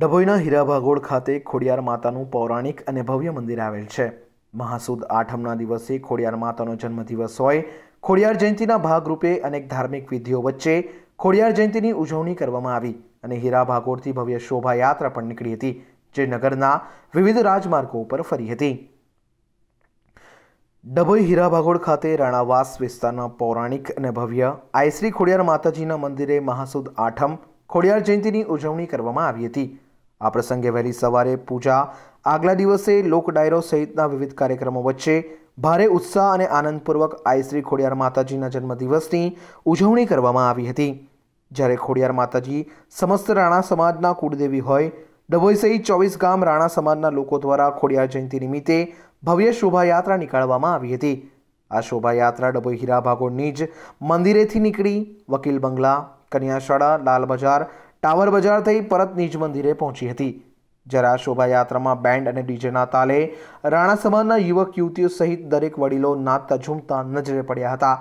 ડભોઈના હીરાભાગોળ ખાતે ખોડિયાર માતાનું પૌરાણિક અને ભવ્ય મંદિર આવેલ છે. મહાસુદ આઠમના દિવસે ખોડિયાર માતાનો જન્મદિવસ હોય. ખોડિયાર જયંતિના ભાગરૂપે અનેક ધાર્મિક વિધિઓ વચ્ચે ખોડિયાર જયંતિની ઉજવણી કરવામાં આવી અને હીરાભાગોળથી ભવ્ય શોભાયાત્રા પણ નીકળી હતી, જે નગરના વિવિધ રાજમાર્ગો ઉપર ફરી હતી. ડભોઈ હીરાભાગોળ ખાતે રાણાવાસ વિસ્તારના પૌરાણિક અને ભવ્ય આઈશ્રી ખોડિયાર માતાજીના મંદિરે મહાસુદ આઠમ ખોડિયાર જયંતિની ઉજવણી કરવામાં આવી હતી. આ પ્રસંગે વહેલી સવારે પૂજા, આગલા દિવસે લોક ડાયરો સહિતના વિવિધ કાર્યક્રમો વચ્ચે ભારે ઉત્સાહ અને આનંદપૂર્વક આયશ્રી ખોડિયાર માતાજીના જન્મદિવસની ઉજવણી કરવામાં આવી હતી. જ્યારે ખોડિયાર માતાજી સમસ્ત રાણા સમાજના કુળદેવી હોય, ડભોઈ સહિત ચોવીસ ગામ રાણા સમાજના લોકો દ્વારા ખોડિયાર જયંતિ નિમિત્તે ભવ્ય શોભાયાત્રા નીકાળવામાં આવી હતી. આ શોભાયાત્રા ડભોઈ હીરા ભાગોળની જ મંદિરેથી નીકળી વકીલ બંગલા, કન્યાશાળા, લાલ બજાર ટાવર બજાર થઈ પરત નીજ મંદિરે પહોંચી હતી. જ્યારે આ શોભાયાત્રામાં બેન્ડ અને ડીજેના તાલે રાણા સમાજના યુવક યુવતીઓ સહિત દરેક વડીલો નાચતા ઝૂમતા નજરે પડ્યા હતા.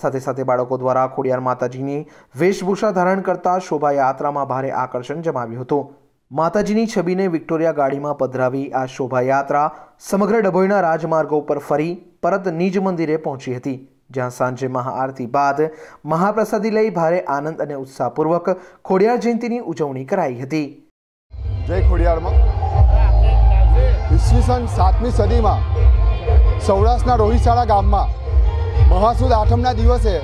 સાથે સાથે બાળકો દ્વારા ખોડિયાર માતાજીની વેશભૂષા ધારણ કરતા શોભાયાત્રામાં ભારે આકર્ષણ જમાવ્યું હતું. માતાજીની છબીને વિક્ટોરિયા ગાડીમાં પધરાવી આ શોભાયાત્રા સમગ્ર ડભોઈના રાજમાર્ગો ઉપર ફરી પરત નિજ મંદિરે પહોંચી હતી. જ્યાં સાંજે મહાઆરતી બાદ મહાપ્રસાદી લઈ ભારે આનંદ અને ઉત્સાહપૂર્વક ખોડિયાર જયંતિની ઉજવણી કરાઈ હતી. જય ખોડિયારમાં. ઈસવીસન સાતમી સદીમાં સૌરાષ્ટ્રના રોહિશાળા ગામમાં મહાસુદ આઠમના દિવસે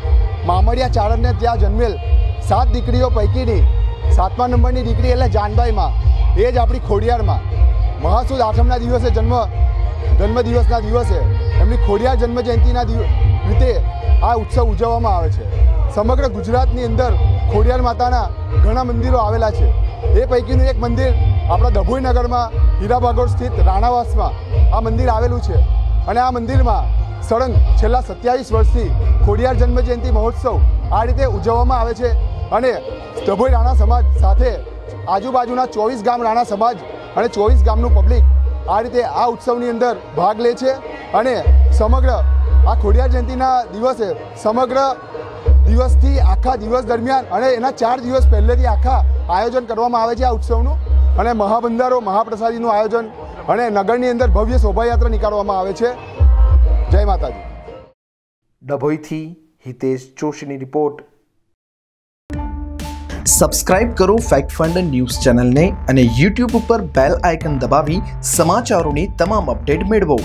મામડિયા ચારણને ત્યાં જન્મેલ સાત દીકરીઓ પૈકીની સાતમા નંબરની દીકરી એટલે જાનબાઈમાં, એ જ આપણી ખોડિયારમાં. મહાસુદ આઠમના દિવસે જન્મ જન્મદિવસના દિવસે એમની ખોડિયાર જન્મ જયંતિના રીતે આ ઉત્સવ ઉજવવામાં આવે છે. સમગ્ર ગુજરાતની અંદર ખોડિયાર માતાના ઘણા મંદિરો આવેલા છે. એ પૈકીનું એક મંદિર આપણા ડભોઈ નગરમાં હીરાભાગોળ સ્થિત રાણાવાસમાં આ મંદિર આવેલું છે. અને આ મંદિરમાં સળંગ છેલ્લા સત્યાવીસ વર્ષથી ખોડિયાર જન્મજયંતિ મહોત્સવ આ રીતે ઉજવવામાં આવે છે. અને ડભોઈ રાણા સમાજ સાથે આજુબાજુના ચોવીસ ગામ રાણા સમાજ અને ચોવીસ ગામનું પબ્લિક આ રીતે આ ઉત્સવની અંદર ભાગ લે છે. અને સમગ્ર આ ખોડિયાર જયંતિના દિવસે સમગ્ર દિવસથી આખા દિવસ દરમિયાન અને એના ચાર દિવસ પહેલેથી આખા આયોજન કરવામાં આવે છે આ ઉત્સવનું. અને મહાબંધારો મહાપ્રસાદીનું આયોજન અને નગરની અંદર ભવ્ય શોભાયાત્રા નીકાળવામાં આવે છે. જય માતાજી. ડભોઈથી હિતેશ જોશીની રિપોર્ટ. સબસ્ક્રાઇબ કરો ફેક્ટ ફંડ ન્યૂઝ ચેનલને અને યુટ્યુબ ઉપર બેલ આઇકન દબાવી સમાચારોની તમામ અપડેટ મેળવો.